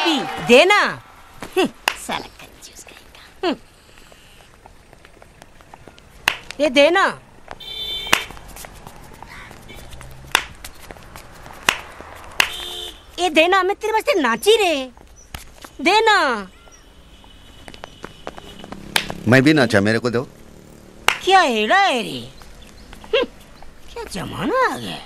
Copy देना। हम्म। साला कंजूस कहीं का हम्म। ये देना। ये देना मैं तेरे वास्ते नाची रे देना। मैं भी नाचा मेरे को दो। क्या हेड़ा है रे? हम्म। क्या जमाना आ गया